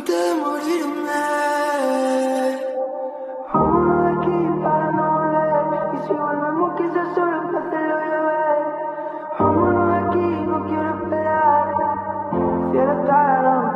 antes de morirme. Vámonos de aquí para no volver. Y si volvemos, quizás solo para hacerlo llover. Vámonos de aquí, no quiero esperar. Cielo está